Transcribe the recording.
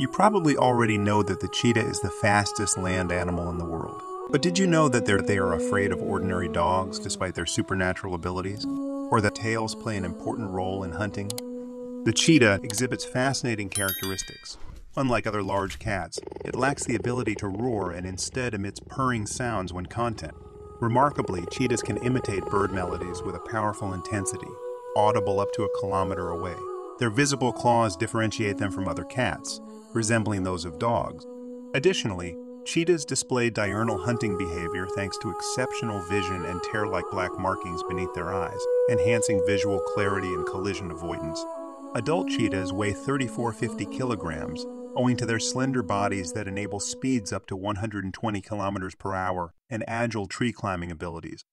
You probably already know that the cheetah is the fastest land animal in the world. But did you know that they're, afraid of ordinary dogs despite their supernatural abilities? Or that tails play an important role in hunting? The cheetah exhibits fascinating characteristics. Unlike other large cats, it lacks the ability to roar and instead emits purring sounds when content. Remarkably, cheetahs can imitate bird melodies with a powerful intensity, audible up to a kilometer away. Their visible claws differentiate them from other cats, resembling those of dogs. Additionally, cheetahs display diurnal hunting behavior thanks to exceptional vision and tear-like black markings beneath their eyes, enhancing visual clarity and collision avoidance. Adult cheetahs weigh 3450 kilograms, owing to their slender bodies that enable speeds up to 120 kilometers per hour and agile tree climbing abilities.